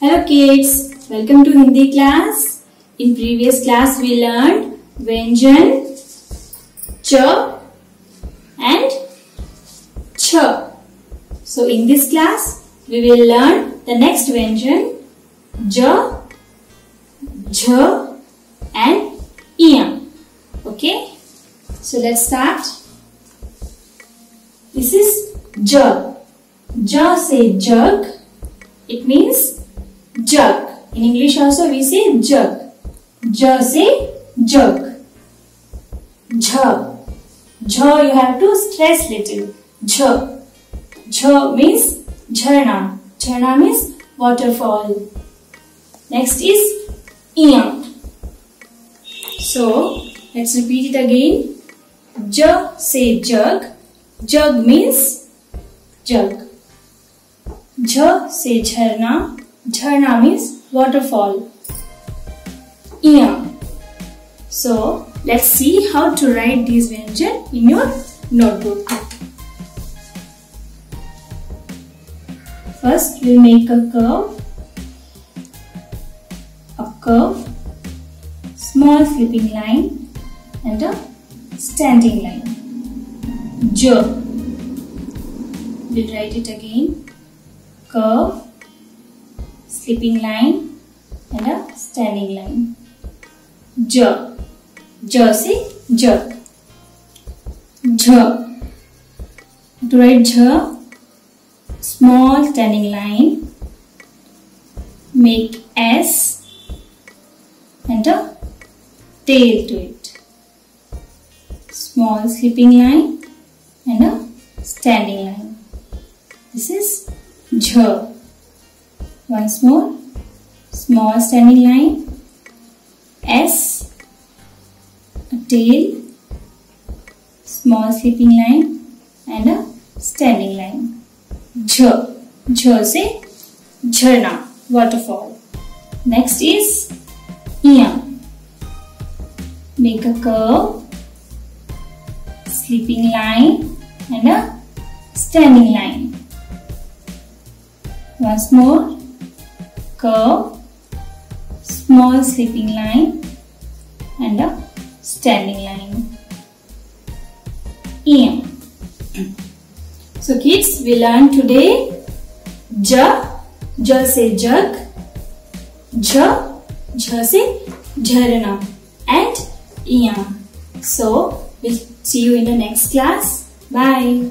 Hello kids, welcome to Hindi class. In previous class we learned Vyanjan, Ch and Ch. So in this class we will learn the next Vyanjan J, J and Iam. Okay, so let's start. This is J. J say jug. It means jug. In English also we say jug. J say jug. Jh. Jh you have to stress little. Jh. Jh means jharna. Jharna means waterfall. Next is Iam. So let's repeat it again. J say jug. Jug means jug. Jh say jharna. Jharna means waterfall. Iam. So let's see how to write these Vyanjan in your notebook. First we'll make a curve. A curve, small slipping line and a standing line. J. We'll write it again. Curve, slipping line and a standing line. J. J say jug. J. To write J, small standing line, make S and a tail to it. Small slipping line and a standing line. This is J. Once more, small standing line, S, a tail, small slipping line and a standing line. J. J say jharna, waterfall. Next is Iam. Make a curve, slipping line and a standing line. Once more, curve, small slipping line and a standing line. Iam. So kids, we learned today Ja, Ja say jug, Ja, Ja say jharna and Iam. So, we'll see you in the next class. Bye.